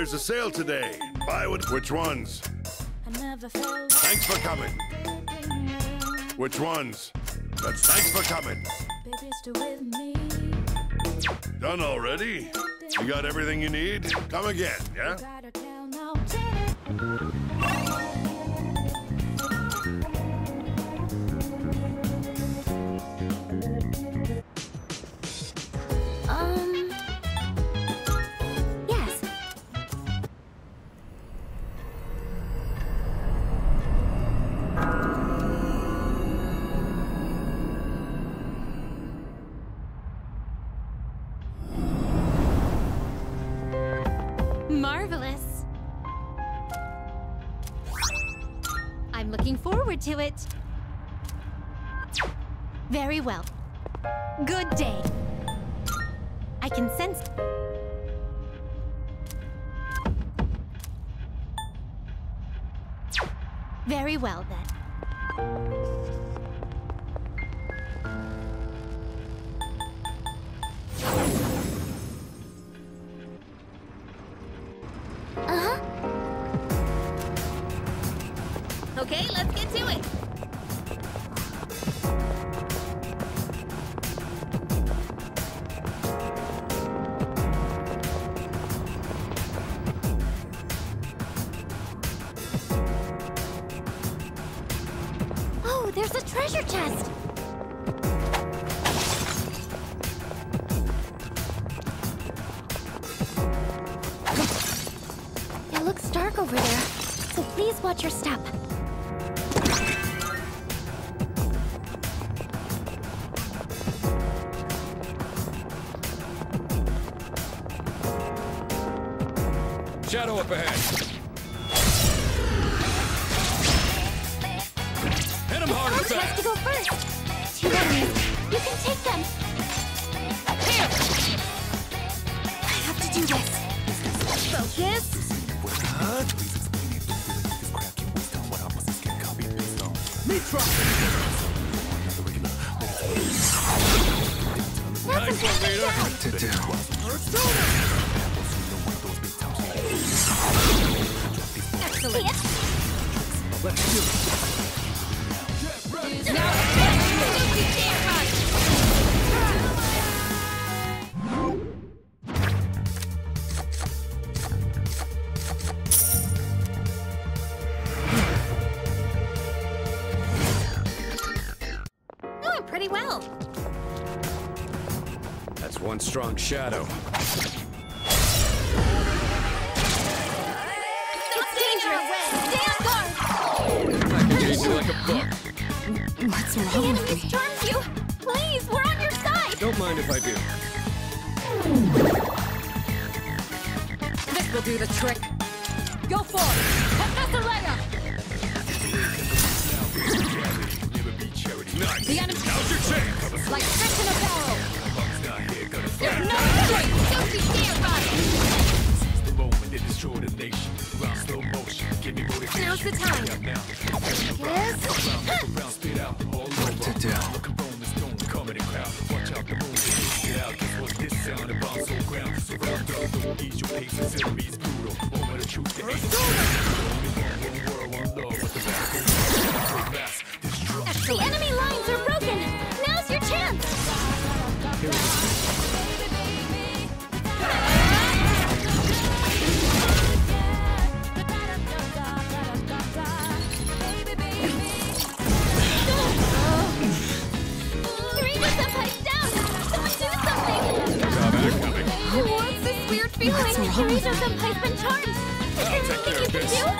There's a sale today. Buy with which ones? I never felt Thanks for coming. Which ones? That's thanks for coming. baby still with me. Done already? You got everything you need? Come again, yeah? To it. Very well. Good day. I can sense. Very well then. Treasure chest. It looks dark over there, so please watch your step. Shadow up ahead. Excellent. Doing pretty well. That's one strong shadow. I'm the Serena Senpai's been charmed. Is there anything you can do?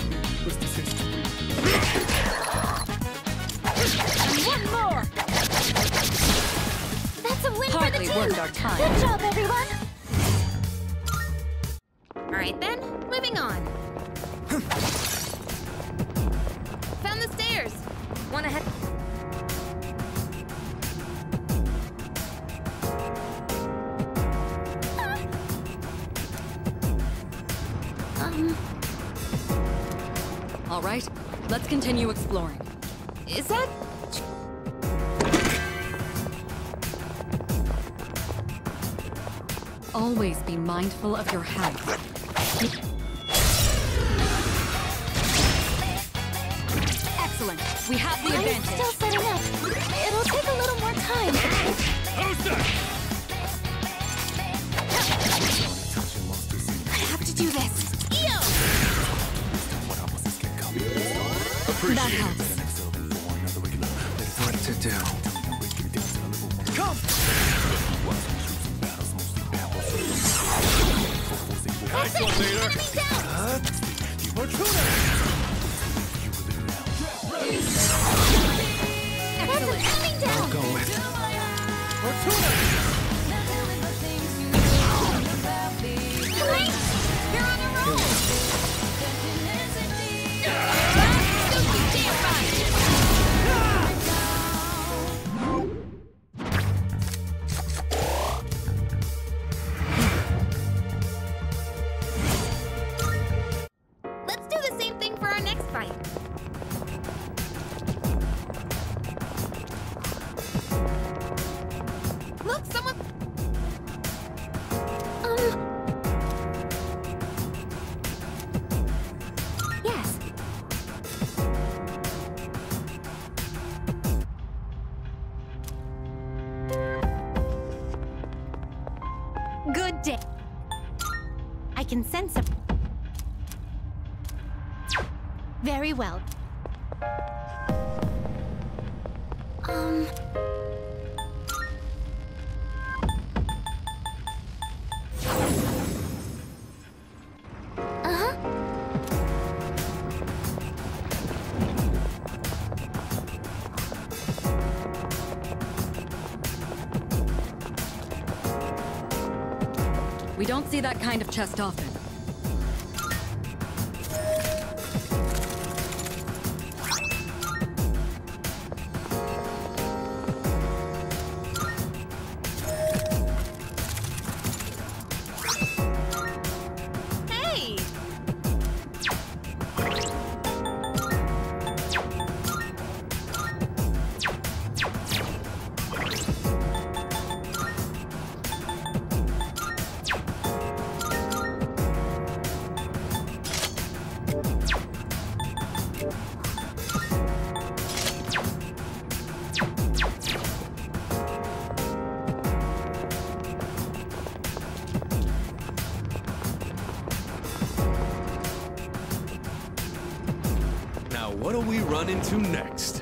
really worth our time. Good job, everyone! Alright then, moving on. Found the stairs. Wanna head... Um... All right, let's continue exploring. Is that always be mindful of your health. Excellent. We have the advantage. don't see that kind of chest often. what do we run into next?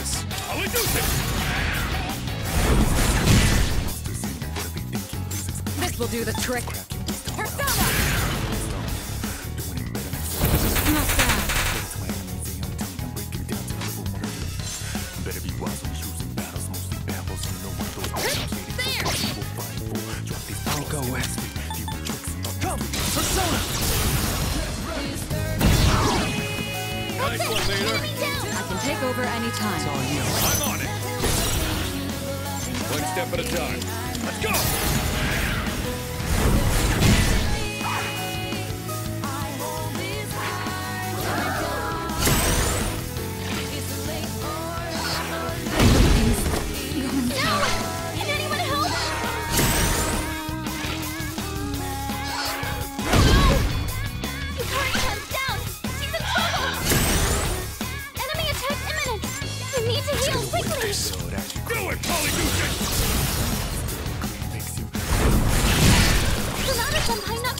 This. I'll this. This will do the trick. Take over any time. I'm on it. One step at a time. Let's go.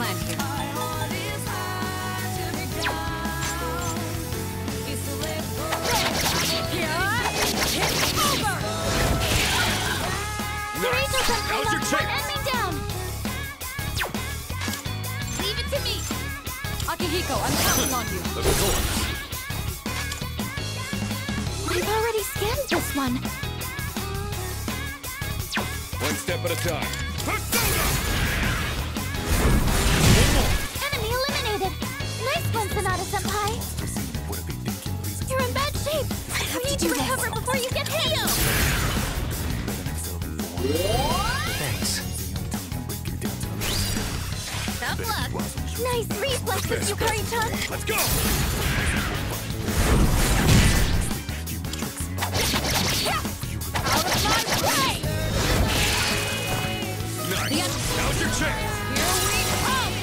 What's the plan here? Now's your chance. Here we come!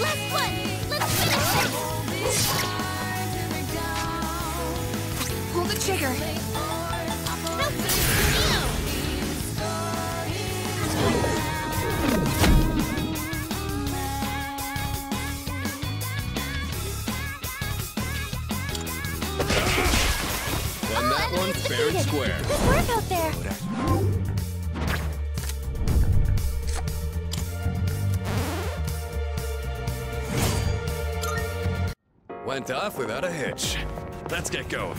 Last one. Let's finish this. Pull the trigger. Fair and square. Good work out there. Went off without a hitch. Let's get going.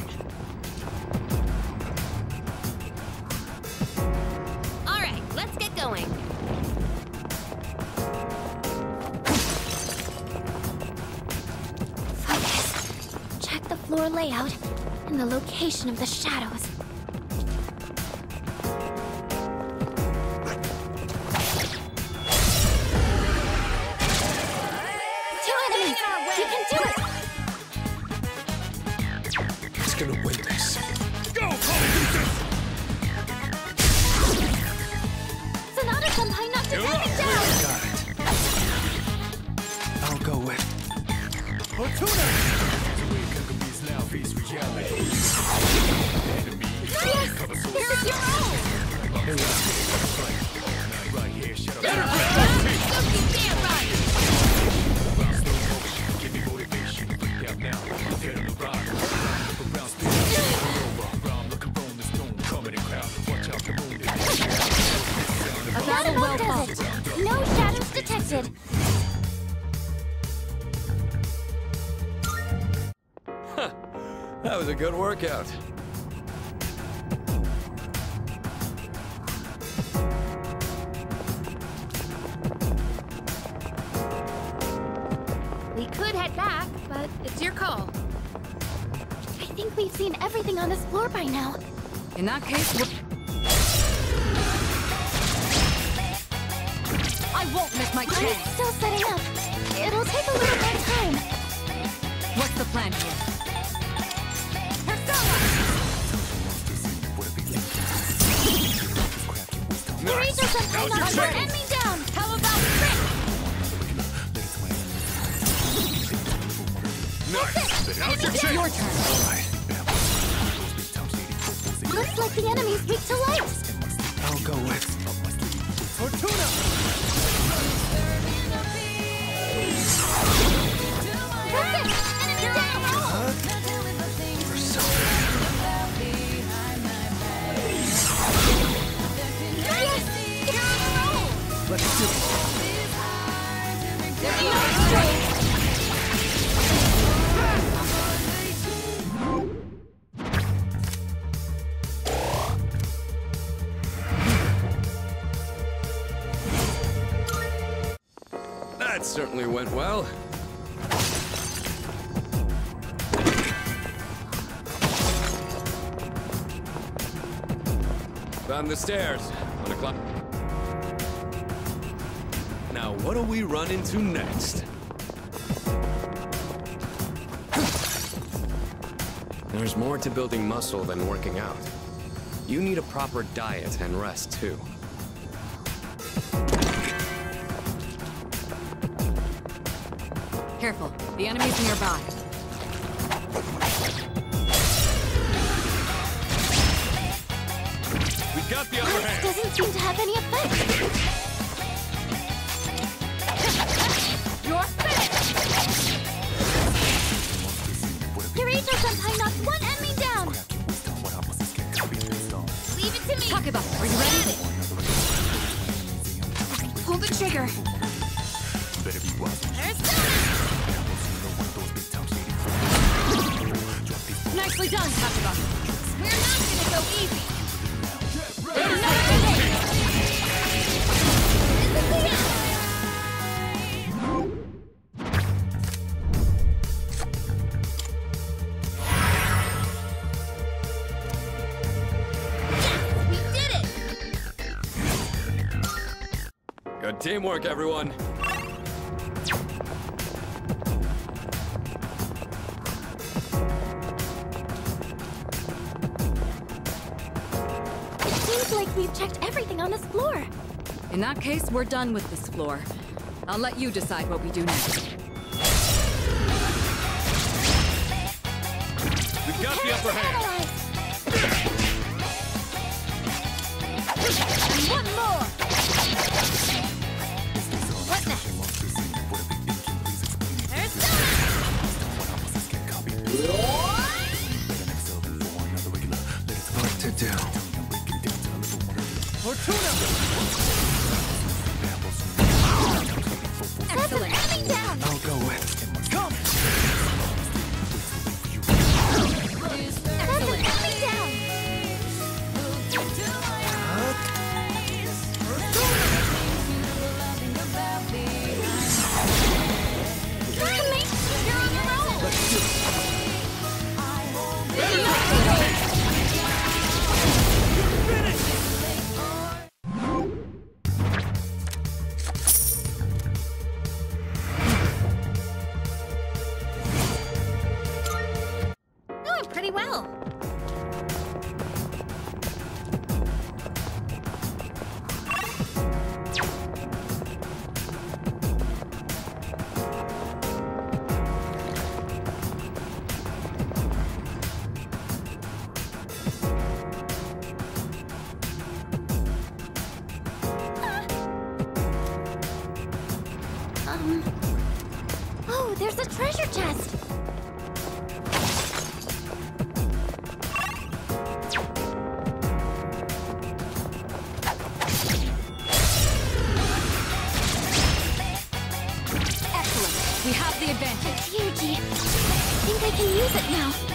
Alright, let's get going. Focus. Check the floor layout and the location of the shadows. Good workout. We could head back, but it's your call. I think we've seen everything on this floor by now. In that case, we're... I won't miss my I'm chance. still setting up. It'll take a little more time. What's the plan here? Your down! How about your. Your turn. Looks like the to! I'll go with Fortuna! It! Enemy down! Yes! Let's do! That certainly went well. Found the stairs. One o'clock. Now, what do we run into next? There's more to building muscle than working out. You need a proper diet and rest, too. Careful. The enemy's nearby. We got the upper Light hand. doesn't seem to have any effect. Nicely done. We're not gonna go easy! Good teamwork, everyone. In that case, we're done with this floor. I'll let you decide what we do next. We've got the upper hand. And one more! What next? There's Sona! What Excellent. Enemy down! I'll go with. Oh, there's a treasure chest. Excellent. We have the advantage. Yuji, I think I can use it now.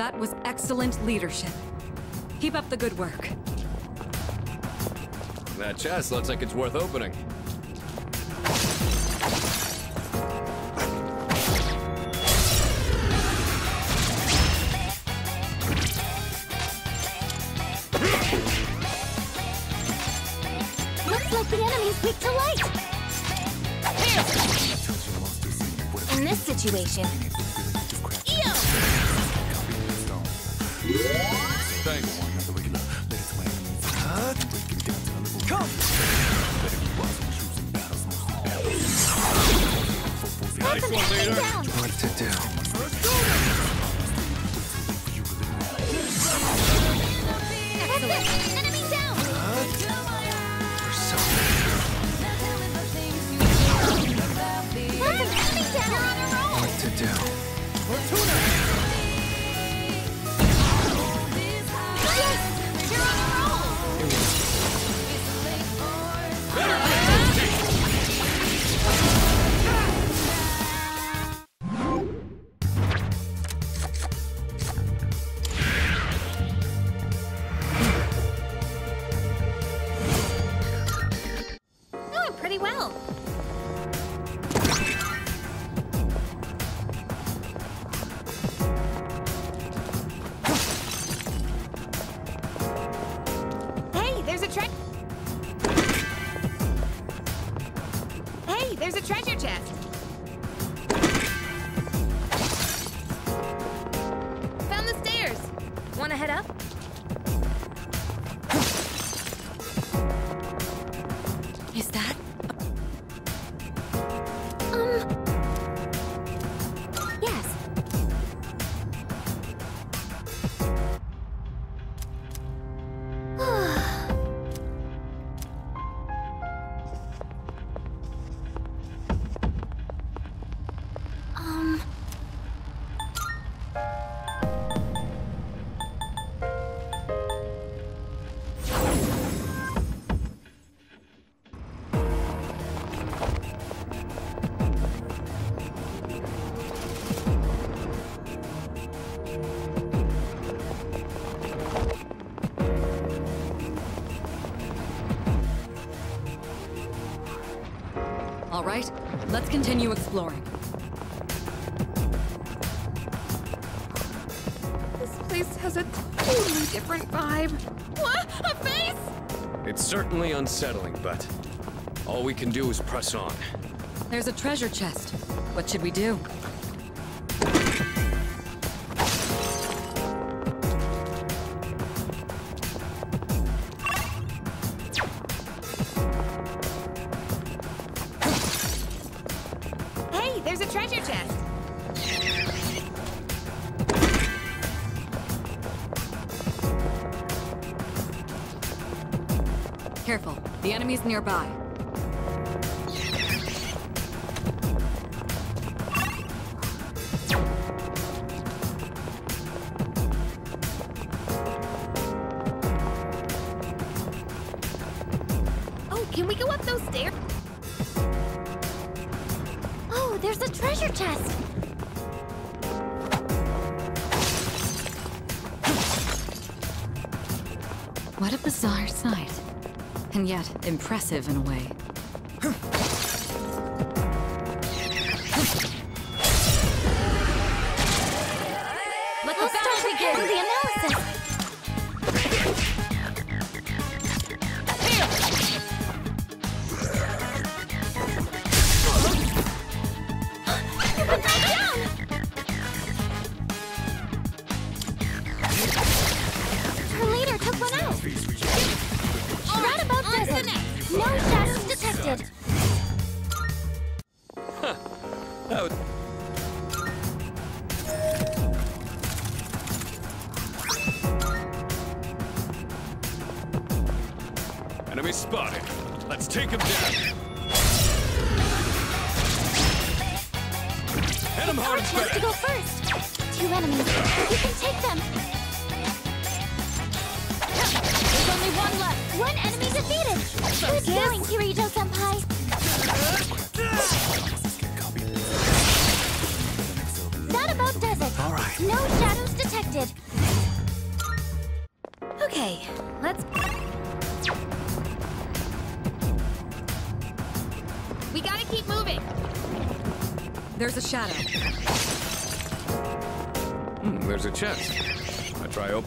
That was excellent leadership. Keep up the good work. That chest looks like it's worth opening. looks like the enemy's weak to light. In this situation, Thanks. that's an enemy leader. down. What to do? All right, let's continue exploring. This place has a totally different vibe. What? A face? It's certainly unsettling, but all we can do is press on. There's a treasure chest. What should we do? Careful, the enemy's nearby. Impressive in a way.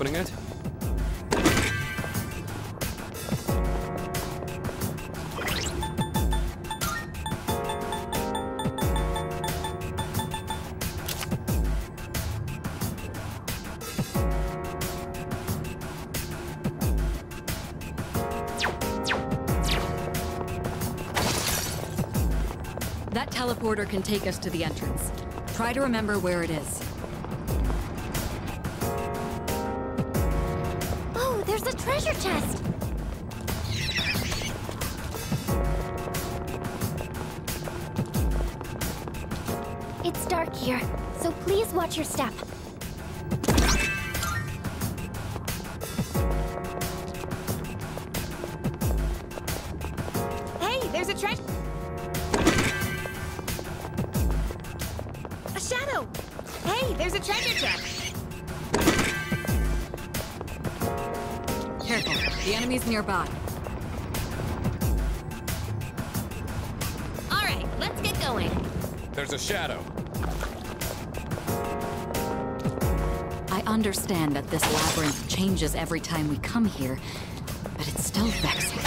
Opening it? That teleporter can take us to the entrance. Try to remember where it is. Treasure chest. It's dark here, so please watch your step. Enemy's nearby. All right, let's get going. There's a shadow. I understand that this labyrinth changes every time we come here, but it's still vexing.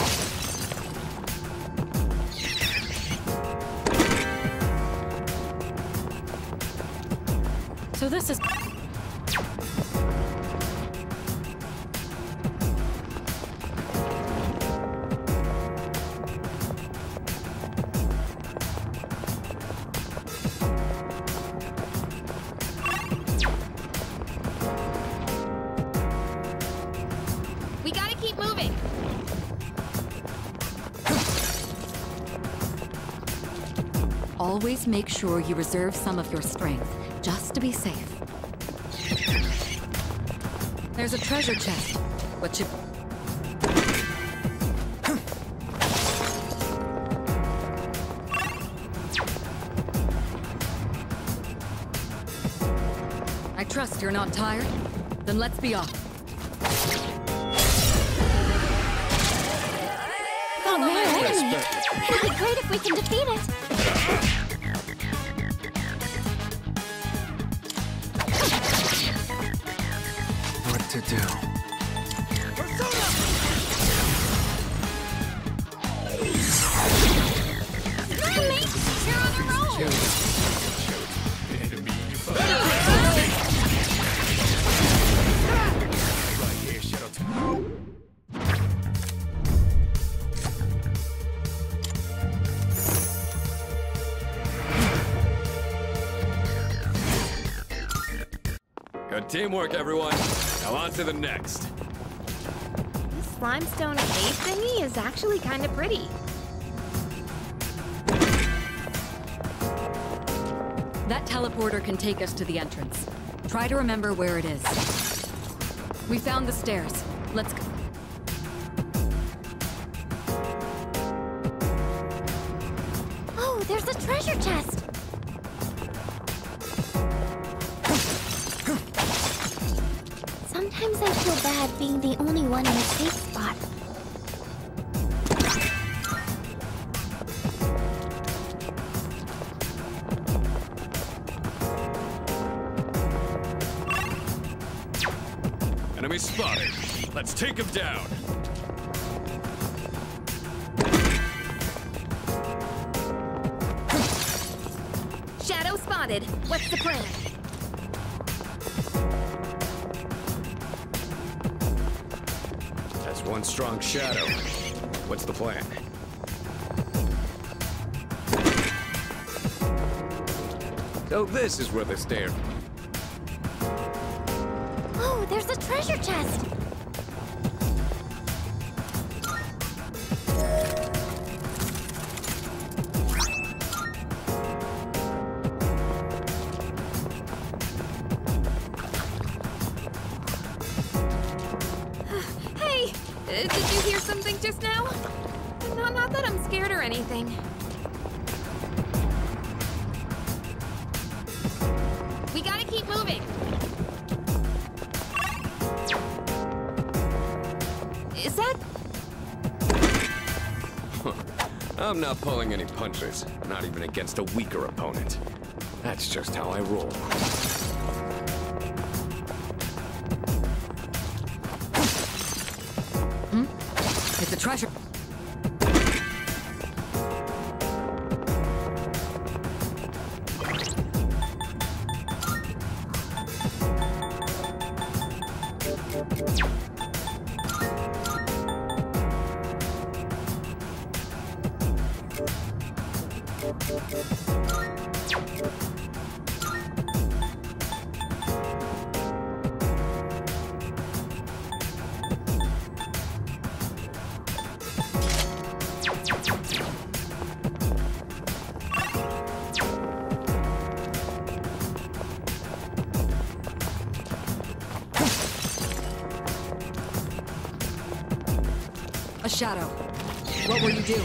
So this is... Always make sure you reserve some of your strength, just to be safe. There's a treasure chest. What should... I trust you're not tired? Then let's be off. Oh, man. It'd be great if we can defeat it. Teamwork, everyone. Now on to the next. This limestone cave thingy is actually kind of pretty. That teleporter can take us to the entrance. Try to remember where it is. We found the stairs. Let's go. Sometimes I feel bad being the only one in a safe spot. Enemy spotted. Let's take him down. Shadow spotted. What's the plan? Strong shadow. What's the plan? So this is where they stair. Oh, there's a treasure chest. Scared or anything. We gotta keep moving. Is that I'm not pulling any punches, not even against a weaker opponent. That's just how I roll. Hmm? It's a treasure. A shadow. What will you do?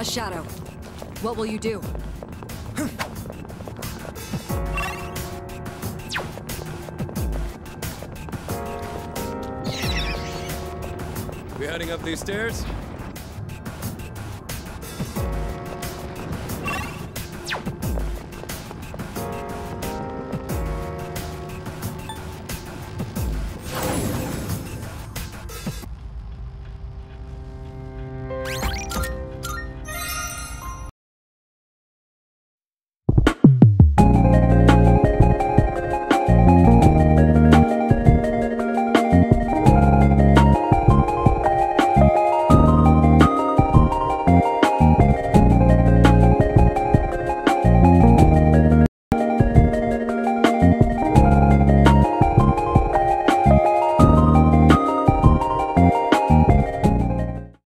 A shadow. What will you do? We heading up these stairs?